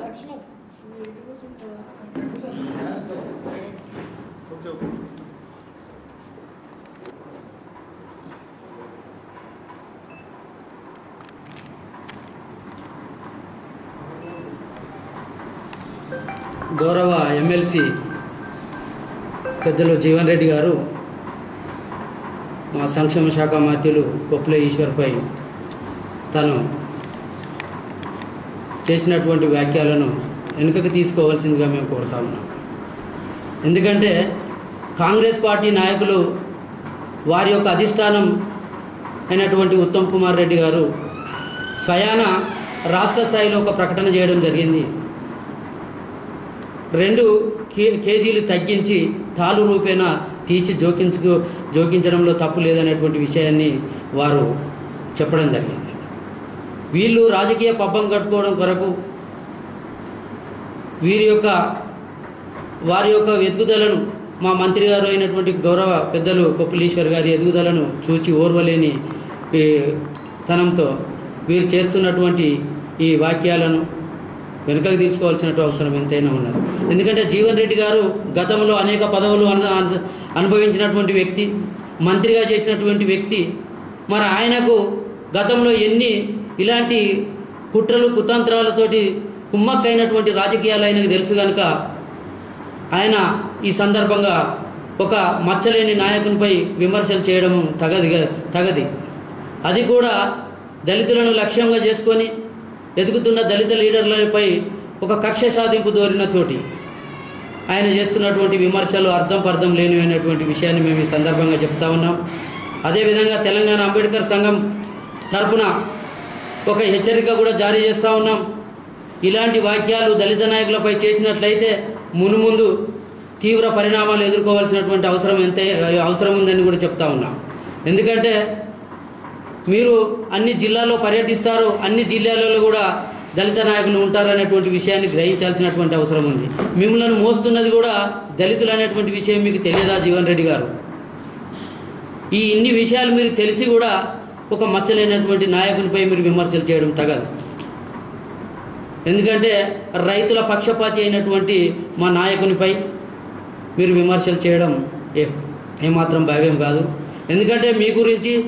Laxman okay okay. గౌరవ MLC పెద్దలు జీవన్ రెడ్డి గారు మా సంక్షేమ శాఖ మంత్రులు కొప్పుల ఈశ్వర్పై తను చేసినటువంటి వ్యాఖ్యలను వెనుకకు తీసుకోవాల్సిందిగా మేము కోరుతా ఉన్నాం. ఎందుకంటే కాంగ్రెస్ పార్టీ నాయకులు వారి యొక్క అధిష్టానం అయినటువంటి ఉత్తమ్ కుమార్ రెడ్డి గారు స్వయాన రాష్ట్ర స్థాయిలో ఒక ప్రకటన చేయడం జరిగింది. రెండు కే కేజీలు తగ్గించి తాలు రూపేణా తీసి జోకించుకు జోకించడంలో తప్పు లేదనేటువంటి విషయాన్ని వారు చెప్పడం జరిగింది. వీళ్ళు రాజకీయ పబ్బం కట్టుకోవడం కొరకు వీరి యొక్క వారి యొక్క ఎదుగుదలను మా మంత్రి గారు అయినటువంటి గౌరవ పెద్దలు కొప్పులీశ్వర్ గారి ఎదుగుదలను చూచి ఓర్వలేని తనంతో వీరు చేస్తున్నటువంటి ఈ వాక్యాలను వెనుకకు తీసుకోవాల్సినటువంటి అవసరం ఎంతైనా ఉన్నది. ఎందుకంటే జీవన్ రెడ్డి గారు గతంలో అనేక పదవులు అను- అనుభవించినటువంటి వ్యక్తి మంత్రిగా చేసినటువంటి వ్యక్తి. మరి ఆయనకు గతంలో ఎన్ని ఇలాంటి కుట్రలు కుతంత్రాలతోటి కుమ్మక్కైనటువంటి రాజకీయాలు ఆయనకు తెలుసు కనుక ఆయన ఈ సందర్భంగా ఒక మచ్చలేని నాయకునిపై విమర్శలు చేయడం తగది తగది. అది కూడా దళితులను లక్ష్యంగా చేసుకొని ఎదుగుతున్న దళిత లీడర్లపై ఒక కక్ష సాధింపు తోటి ఆయన చేస్తున్నటువంటి విమర్శలు అర్థం పర్థం లేనివైనటువంటి విషయాన్ని మేము ఈ సందర్భంగా చెప్తా ఉన్నాం. అదేవిధంగా తెలంగాణ అంబేద్కర్ సంఘం తరపున ఒక హెచ్చరిక కూడా జారీ చేస్తూ ఉన్నాం. ఇలాంటి వాక్యాలు దళిత నాయకులపై చేసినట్లయితే మునుముందు తీవ్ర పరిణామాలు ఎదుర్కోవాల్సినటువంటి అవసరం ఎంత అవసరం ఉందని కూడా చెప్తా ఉన్నాం. ఎందుకంటే మీరు అన్ని జిల్లాల్లో పర్యటిస్తారు అన్ని జిల్లాలలో కూడా దళిత నాయకులు ఉంటారనేటువంటి విషయాన్ని గ్రహించాల్సినటువంటి అవసరం ఉంది. మిమ్మల్ని మోస్తున్నది కూడా దళితులు అనేటువంటి విషయం మీకు తెలియదా జీవన్ రెడ్డి గారు? ఈ ఇన్ని విషయాలు మీరు తెలిసి కూడా ఒక మచ్చలేనటువంటి నాయకునిపై మీరు విమర్శలు చేయడం తగదు. ఎందుకంటే రైతుల పక్షపాతి అయినటువంటి మా నాయకునిపై మీరు విమర్శలు చేయడం ఏ ఏమాత్రం భావ్యం కాదు. ఎందుకంటే మీ గురించి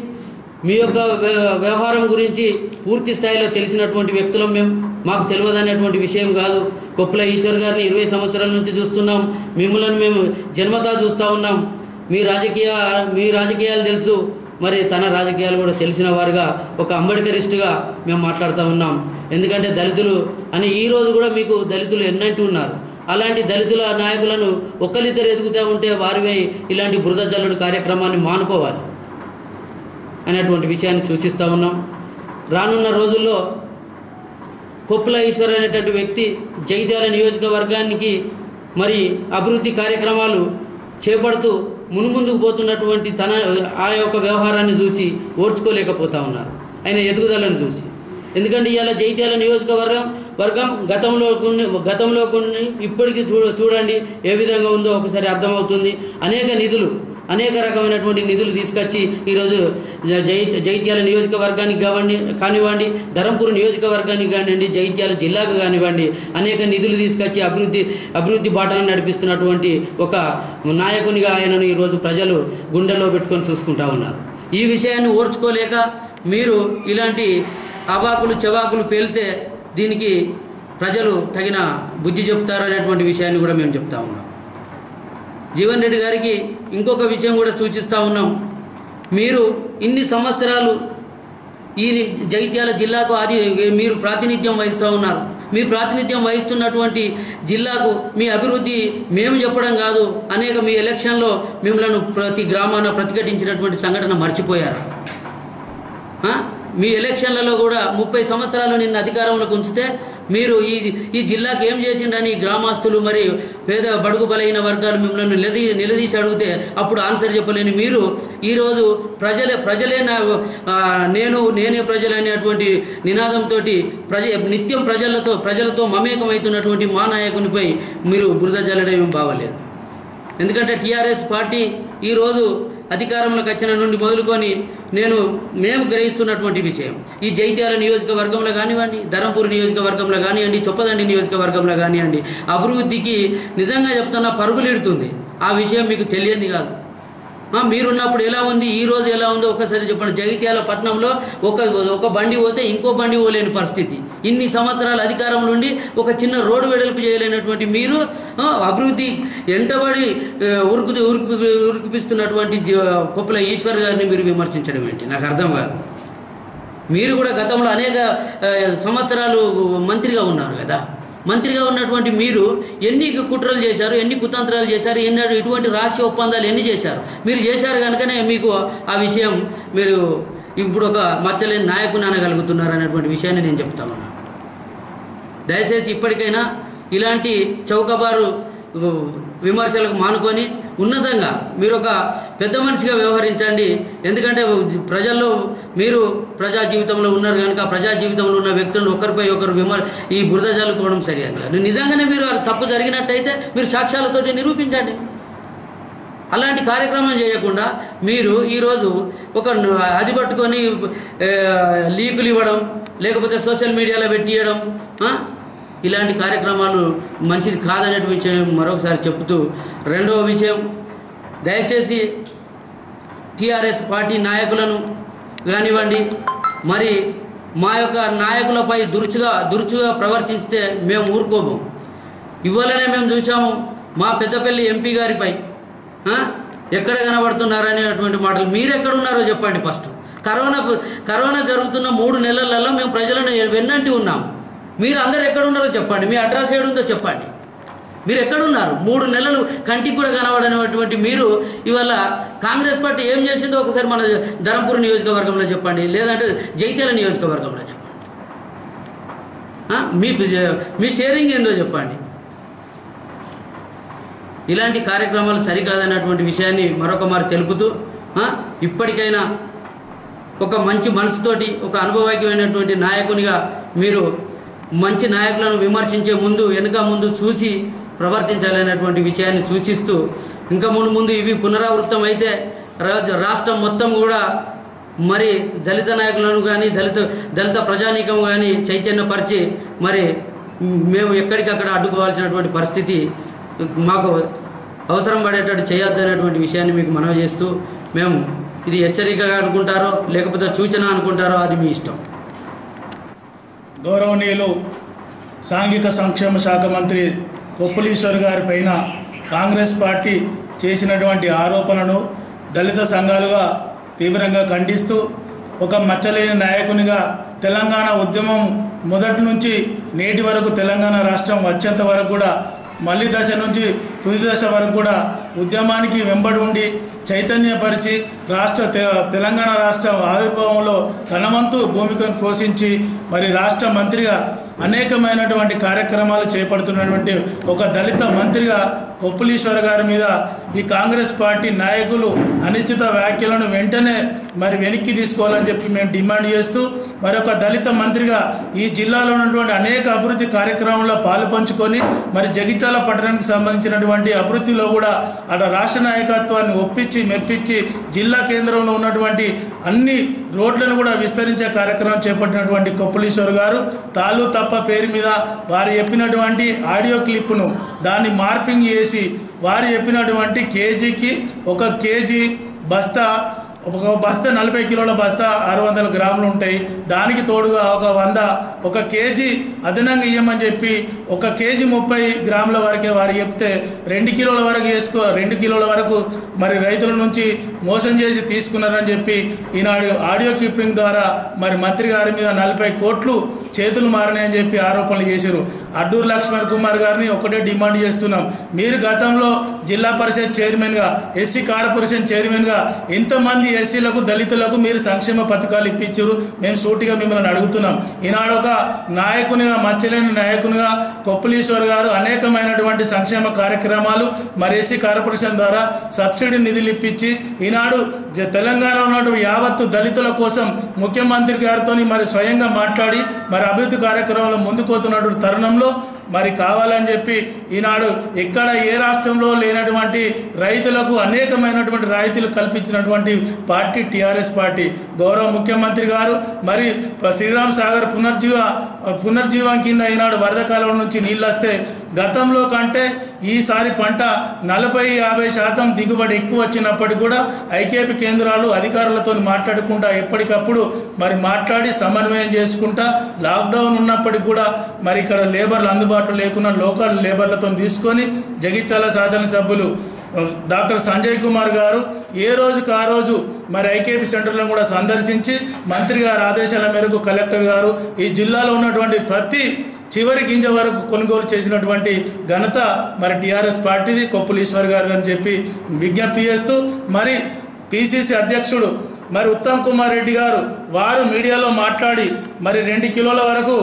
మీ యొక్క వ్య- వ్యవహారం గురించి పూర్తి స్థాయిలో తెలిసినటువంటి వ్యక్తులం మేము మాకు తెలియదనేటువంటి విషయం కాదు. కొప్పుల ఈశ్వర్ గారిని ఇరవై సంవత్సరాల నుంచి చూస్తున్నాం. మిమ్మల్ని మేము జన్మతా చూస్తూ ఉన్నాం. మీ రాజకీయ మీ రాజకీయాలు తెలుసు. మరి తన రాజకీయాలు కూడా తెలిసిన వారుగా ఒక అంబేద్కరిస్టుగా మేము మాట్లాడుతూ ఉన్నాం. ఎందుకంటే దళితులు అని ఈ రోజు కూడా మీకు దళితులు ఎన్నంటూ ఉన్నారు. అలాంటి దళితుల నాయకులను ఒక్కరిద్దరు ఎదుగుతూ ఉంటే వారివై ఇలాంటి బురద జల్లుడు కార్యక్రమాన్ని మానుకోవాలి అనేటువంటి విషయాన్ని సూచిస్తూ ఉన్నాం. రానున్న రోజుల్లో కొప్పుల ఈశ్వర్ అనేటువంటి వ్యక్తి జగిత్యాల నియోజకవర్గానికి మరి అభివృద్ధి కార్యక్రమాలు చేపడుతూ మునుముందుకు పోతున్నటువంటి తన ఆ యొక్క వ్యవహారాన్ని చూసి ఓర్చుకోలేకపోతా ఉన్నారు. ఆయన ఎదుగుదలను చూసి. ఎందుకంటే ఇవాళ జైత్యాల నియోజకవర్గం వర్గం గతంలో కొన్ని గతంలో కొన్ని ఇప్పటికీ చూ చూడండి ఏ విధంగా ఉందో ఒకసారి అర్థమవుతుంది. అనేక నిధులు అనేక రకమైనటువంటి నిధులు తీసుకొచ్చి ఈరోజు జై జైత్యాల నియోజకవర్గానికి కావండి కానివ్వండి ధరంపూర్ నియోజకవర్గానికి కానివ్వండి జైత్యాల జిల్లాకు కానివ్వండి అనేక నిధులు తీసుకొచ్చి అభివృద్ధి అభివృద్ధి బాటలను నడిపిస్తున్నటువంటి ఒక నాయకునిగా ఆయనను ఈరోజు ప్రజలు గుండెల్లో పెట్టుకొని చూసుకుంటా ఉన్నారు. ఈ విషయాన్ని ఓర్చుకోలేక మీరు ఇలాంటి అవాకులు చెవాకులు పేలితే దీనికి ప్రజలు తగిన బుద్ధి చెప్తారు అనేటువంటి విషయాన్ని కూడా మేము చెప్తా ఉన్నాం. జీవన్ రెడ్డి గారికి ఇంకొక విషయం కూడా సూచిస్తూ ఉన్నాం. మీరు ఇన్ని సంవత్సరాలు ఈ జగిత్యాల జిల్లాకు అది మీరు ప్రాతినిధ్యం వహిస్తూ ఉన్నారు. మీ ప్రాతినిధ్యం వహిస్తున్నటువంటి జిల్లాకు మీ అభివృద్ధి మేము చెప్పడం కాదు అనేక మీ ఎలక్షన్లో మిమ్మల్ని ప్రతి గ్రామాన ప్రతిఘటించినటువంటి సంఘటన మర్చిపోయారు. మీ ఎలక్షన్లలో కూడా ముప్పై సంవత్సరాలు నిన్న అధికారంలోకి ఉంచితే మీరు ఈ ఈ జిల్లాకి ఏం చేసిందని గ్రామస్తులు మరి పేద బడుగు బలైన వర్గాలు మిమ్మల్ని నిలదీ నిలదీసి అడిగితే అప్పుడు ఆన్సర్ చెప్పలేని మీరు ఈరోజు ప్రజలే ప్రజలే నా నేను నేనే ప్రజలు అనేటువంటి నినాదంతో ప్రజ నిత్యం ప్రజలతో ప్రజలతో మమేకమవుతున్నటువంటి మా నాయకునిపై మీరు బురద జల్లడం ఏం బాగలేదు. ఎందుకంటే టీఆర్ఎస్ పార్టీ ఈరోజు అధికారంలోకి వచ్చిన నుండి మొదలుకొని నేను మేము గ్రహిస్తున్నటువంటి విషయం. ఈ జైత్యాల నియోజకవర్గంలో కానివ్వండి ధరంపూర్ నియోజకవర్గంలో కానివ్వండి చొప్పదండి నియోజకవర్గంలో కానివ్వండి అభివృద్ధికి నిజంగా చెప్తున్నా పరుగులెడుతుంది ఆ విషయం మీకు తెలియంది కాదు. మీరున్నప్పుడు ఎలా ఉంది ఈ రోజు ఎలా ఉందో ఒకసారి చెప్పండి. జగిత్యాల పట్టణంలో ఒక ఒక బండి పోతే ఇంకో బండి పోలేని పరిస్థితి. ఇన్ని సంవత్సరాల అధికారం నుండి ఒక చిన్న రోడ్డు వెడల్పు చేయలేనటువంటి మీరు అభివృద్ధి ఎంటబడి ఉరుకు ఉరుకు ఉరికిపిస్తున్నటువంటి జీ- ఈశ్వర్ గారిని మీరు విమర్శించడం ఏంటి? నాకు అర్థం కాదు. మీరు కూడా గతంలో అనేక సంవత్సరాలు మంత్రిగా ఉన్నారు కదా. మంత్రిగా ఉన్నటువంటి మీరు ఎన్ని కుట్రలు చేశారు ఎన్ని కుతంత్రాలు చేశారు ఎన్ని ఇటువంటి రహస్య ఒప్పందాలు ఎన్ని చేశారు? మీరు చేశారు కనుకనే మీకు ఆ విషయం మీరు ఇప్పుడు ఒక మచ్చలేని నాయకుని అనగలుగుతున్నారు అనేటువంటి విషయాన్ని నేను చెప్తా ఉన్నాను. దయచేసి ఇప్పటికైనా ఇలాంటి చౌకబారు విమర్శలకు మానుకొని ఉన్నతంగా మీరు ఒక పెద్ద మనిషిగా వ్యవహరించండి. ఎందుకంటే ప్రజల్లో మీరు ప్రజా జీవితంలో ఉన్నారు కనుక ప్రజా జీవితంలో ఉన్న వ్యక్తులను ఒకరిపై ఒకరు విమర్ ఈ బురద చల్లుకోవడం సరిగా కాదు. నిజంగానే మీరు తప్పు జరిగినట్టయితే మీరు సాక్ష్యాలతోటి నిరూపించండి. అలాంటి కార్యక్రమం చేయకుండా మీరు ఈరోజు ఒక అది పట్టుకొని లీకులు ఇవ్వడం లేకపోతే సోషల్ మీడియాలో పెట్టియడం ఇలాంటి కార్యక్రమాలు మంచిది కాదనే విషయం మరొకసారి చెప్తూ రెండవ విషయం దయచేసి టీఆర్ఎస్ పార్టీ నాయకులను కానివ్వండి మరి మా యొక్క నాయకులపై దురుచుగా దురుచుగా ప్రవర్తిస్తే మేము ఊరుకోము. ఇవ్వాలనే మేము చూసాము మా పెద్దపల్లి ఎంపీ గారిపై. ఎక్కడ కనబడుతున్నారనేటువంటి మాటలు మీరు ఎక్కడ ఉన్నారో చెప్పండి ఫస్ట్. కరోనా కరోనా జరుగుతున్న మూడు నెలలలో మేము ప్రజలను వెన్నంటి ఉన్నాము. మీరు అందరు ఎక్కడున్నారో చెప్పండి. మీ అడ్రస్ ఏడుందో చెప్పండి. మీరు ఎక్కడున్నారు మూడు నెలలు కంటికి కూడా కనబడనటువంటి మీరు ఇవాళ కాంగ్రెస్ పార్టీ ఏం చేసిందో ఒకసారి మన ధరంపూర్ నియోజకవర్గంలో చెప్పండి. లేదంటే జైత్యాల నియోజకవర్గంలో చెప్పండి. మీ మీ షేరింగ్ ఏందో చెప్పండి. ఇలాంటి కార్యక్రమాలు సరికాదన్నటువంటి విషయాన్ని మరొక మారు తెలుపుతూ ఇప్పటికైనా ఒక మంచి మనసుతోటి ఒక అనుభవజ్ఞమైనటువంటి నాయకునిగా మీరు మంచి నాయకులను విమర్శించే ముందు వెనుక ముందు చూసి ప్రవర్తించాలనేటువంటి విషయాన్ని సూచిస్తూ ఇంకా ముందు ముందు ఇవి పునరావృతం అయితే రా- రాష్ట్రం మొత్తం కూడా మరి దళిత నాయకులను కానీ దళిత దళిత ప్రజానీకం కానీ చైతన్యపరిచి మరి మేము ఎక్కడికక్కడ అడ్డుకోవాల్సినటువంటి పరిస్థితి మాకు అవసరం పడేటట్టు చేయొద్దు అనేటువంటి విషయాన్ని మీకు మనవి చేస్తూ మేము ఇది హెచ్చరికగా అనుకుంటారో లేకపోతే సూచన అనుకుంటారో అది మీ ఇష్టం. గౌరవనీయులు సాంఘిక సంక్షేమ శాఖ మంత్రి కొప్పులీశ్వర్ గారి పైన కాంగ్రెస్ పార్టీ చేసినటువంటి ఆరోపణను దళిత సంఘాలుగా తీవ్రంగా ఖండిస్తూ ఒక మచ్చలేని నాయకునిగా తెలంగాణ ఉద్యమం మొదటి నుంచి నేటి వరకు తెలంగాణ రాష్ట్రం వచ్చేంత వరకు కూడా మళ్ళీ దశ నుంచి తుది దశ వరకు కూడా ఉద్యమానికి వెంబడి ఉండి చైతన్యపరిచి రాష్ట్ర తె- తెలంగాణ రాష్ట్ర ఆవిర్భావంలో తనవంతు భూమికను పోషించి మరి రాష్ట్ర మంత్రిగా అనేకమైనటువంటి కార్యక్రమాలు చేపడుతున్నటువంటి ఒక దళిత మంత్రిగా కొప్పులీశ్వర గారి మీద ఈ కాంగ్రెస్ పార్టీ నాయకులు అనిశ్చిత వ్యాఖ్యలను వెంటనే మరి వెనక్కి తీసుకోవాలని చెప్పి మేము డిమాండ్ చేస్తూ మరి ఒక దళిత మంత్రిగా ఈ జిల్లాలో ఉన్నటువంటి అనేక అభివృద్ధి కార్యక్రమంలో పాలు పంచుకొని మరి జగిత్యాల పట్టణానికి సంబంధించినటువంటి అభివృద్ధిలో కూడా అక్కడ రాష్ట్ర నాయకత్వాన్ని ఒప్పించి మెప్పించి జిల్లా కేంద్రంలో ఉన్నటువంటి అన్ని రోడ్లను కూడా విస్తరించే కార్యక్రమం చేపట్టినటువంటి కొప్పులీశ్వర్ గారు తాలు తప్ప పేరు మీద వారు చెప్పినటువంటి ఆడియో క్లిప్ను దాన్ని మార్పింగ్ చేసి వారు చెప్పినటువంటి కేజీకి ఒక కేజీ బస్తా ఒక బస్తా నలభై కిలోల బస్తా ఆరు వందల గ్రాములు ఉంటాయి. దానికి తోడుగా ఒక వంద ఒక కేజీ అదనంగా ఇవ్వమని చెప్పి ఒక కేజీ ముప్పై గ్రాముల వరకే వారు చెప్తే రెండు కిలోల వరకు వేసుకో రెండు కిలోల వరకు మరి రైతుల నుంచి మోసం చేసి తీసుకున్నారని చెప్పి ఈనాడు ఆడియో క్లిప్పింగ్ ద్వారా మరి మంత్రి గారి మీద నలభై కోట్లు చేతులు మారినాయని చెప్పి ఆరోపణలు చేశారు. అడ్డూరు లక్ష్మణ్ కుమార్ గారిని ఒకటే డిమాండ్ చేస్తున్నాం. మీరు గతంలో జిల్లా పరిషత్ చైర్మన్గా ఎస్సీ కార్పొరేషన్ చైర్మన్గా ఎంతమంది ఎస్సీలకు దళితులకు మీరు సంక్షేమ పథకాలు ఇప్పించారు? మేము సూటిగా మిమ్మల్ని అడుగుతున్నాం. ఈనాడు ఒక నాయకునిగా మచ్చలేని నాయకునిగా కొప్పులీశ్వర్ గారు అనేకమైనటువంటి సంక్షేమ కార్యక్రమాలు మరి ఎస్సీ కార్పొరేషన్ ద్వారా సబ్సిడీ నిధులు ఇప్పించి ఈనాడు జ- తెలంగాణలో ఉన్నటువంటి యావత్తు దళితుల కోసం ముఖ్యమంత్రి గారితో మరి స్వయంగా మాట్లాడి మరి అభివృద్ధి కార్యక్రమంలో ముందుకు తరుణంలో తరుణంలో మరి కావాలని చెప్పి ఈనాడు ఎక్కడ ఏ రాష్ట్రంలో లేనటువంటి రైతులకు అనేకమైనటువంటి రాయితీలు కల్పించినటువంటి పార్టీ టీఆర్ఎస్ పార్టీ. గౌరవ ముఖ్యమంత్రి గారు మరి శ్రీరామ్ సాగర్ పునర్జీవ పునర్జీవం కింద ఈనాడు వరద కాలం నుంచి నీళ్ళు వస్తే గతంలో కంటే ఈసారి పంట నలభై యాభై శాతం దిగుబడి ఎక్కువ వచ్చినప్పటికీ కూడా ఐకేపీ కేంద్రాలు అధికారులతో మాట్లాడుకుంటా ఎప్పటికప్పుడు మరి మాట్లాడి సమన్వయం చేసుకుంటా లాక్డౌన్ ఉన్నప్పటికీ కూడా మరి ఇక్కడ లేబర్లు అందుబాటులో లేకుండా లోకల్ లేబర్లతో తీసుకొని జగిత్యాల శాసనసభ్యులు డాక్టర్ సంజయ్ కుమార్ గారు ఏ రోజుకు ఆ రోజు మరి ఐకేపీ సెంటర్లను కూడా సందర్శించి మంత్రి గారి ఆదేశాల మేరకు కలెక్టర్ గారు ఈ జిల్లాలో ఉన్నటువంటి ప్రతి చివరి గింజ వరకు కొనుగోలు చేసినటువంటి ఘనత మరి టీఆర్ఎస్ పార్టీది కొప్పులీశ్వర్ గారు అని చెప్పి విజ్ఞప్తి చేస్తూ మరి పిసిసి అధ్యక్షుడు మరి ఉత్తమ్ కుమార్ రెడ్డి గారు వారు మీడియాలో మాట్లాడి మరి రెండు కిలోల వరకు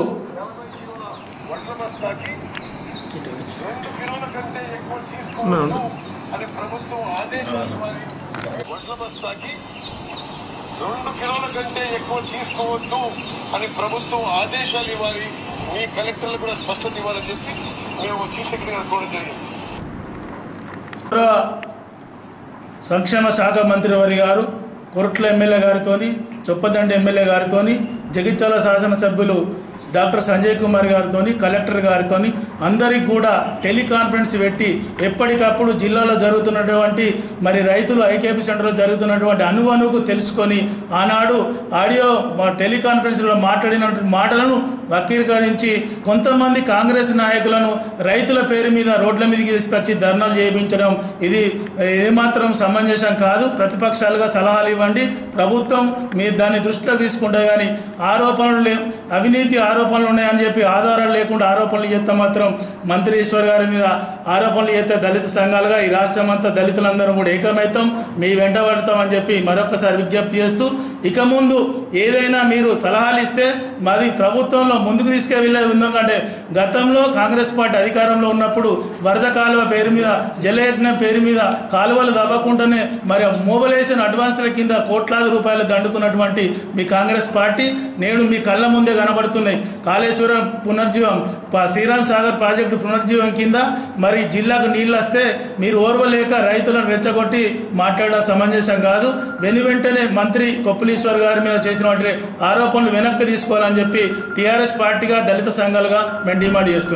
రెండు కిలోల కంటే ఎక్కువ తీసుకోవద్దు అని ప్రభుత్వం ఆదేశాలు ఇవ్వాలి. ఈ మీ కలెక్టర్లు కూడా స్పష్టత ఇవ్వాలని చెప్పి మేము చీఫ్ సెక్రటరీ గారు కూడా జరిగింది. సంక్షేమ శాఖ మంత్రి వారి గారు కొరట్ల ఎమ్మెల్యే గారితోని చొప్పదండి ఎమ్మెల్యే గారితోని జగిత్యాల శాసనసభ్యులు డాక్టర్ సంజయ్ కుమార్ గారితోని కలెక్టర్ గారితోని అందరికీ కూడా టెలికాన్ఫరెన్స్ పెట్టి ఎప్పటికప్పుడు జిల్లాలో జరుగుతున్నటువంటి మరి రైతులు ఐకేపీ సెంటర్లో జరుగుతున్నటువంటి అనువనుకు తెలుసుకొని ఆనాడు ఆడియో మా టెలికాన్ఫరెన్స్లో మాట్లాడినటువంటి మాటలను వక్రీకరించి కొంతమంది కాంగ్రెస్ నాయకులను రైతుల పేరు మీద రోడ్ల మీదకి తీసుకొచ్చి ధర్నాలు చేయించడం ఇది ఏమాత్రం సమంజసం కాదు. ప్రతిపక్షాలుగా సలహాలు ఇవ్వండి. ప్రభుత్వం మీరు దాన్ని దృష్టిలో తీసుకుంటే కానీ ఆరోపణలు లే అవినీతి ఆరోపణలు ఉన్నాయని చెప్పి ఆధారాలు లేకుండా ఆరోపణలు చేస్తే మాత్రం మంత్రి ఈశ్వర్ గారి మీద ఆరోపణలు చేస్తే దళిత సంఘాలుగా ఈ రాష్ట్రం అంతా దళితులందరం కూడా ఏకమైతాం మీ వెంట పడతామని చెప్పి మరొకసారి విజ్ఞప్తి చేస్తూ ఇక ముందు ఏదైనా మీరు సలహాలు ఇస్తే మాది ప్రభుత్వంలో ముందుకు తీసుకెళ్ళేది ఎందుకంటే గతంలో కాంగ్రెస్ పార్టీ అధికారంలో ఉన్నప్పుడు వరద కాలువ పేరు మీద జలయజ్ఞం పేరు మీద కాలువలు తవ్వకుండానే మరి మొబిలైజేషన్ అడ్వాన్స్ల కింద కోట్లాది రూపాయలు దండుకున్నటువంటి మీ కాంగ్రెస్ పార్టీ నేడు మీ కళ్ళ ముందే కనబడుతున్నాయి. కాళేశ్వరం పునర్జీవం శ్రీరామ్ సాగర్ ప్రాజెక్టు పునర్జీవం కింద మరి జిల్లాకు నీళ్ళు వస్తే మీరు ఓర్వలేక రైతులను రెచ్చగొట్టి మాట్లాడడం సమంజసం కాదు. వెను వెంటనే మంత్రి కొప్పులీశ్వర్ గారి మీద చేసినటువంటి ఆరోపణలు వెనక్కి తీసుకోవాలని చెప్పి టీఆర్ఎస్ పార్టీగా దళిత సంఘాలుగా మేము డిమాండ్ చేస్తున్నాం.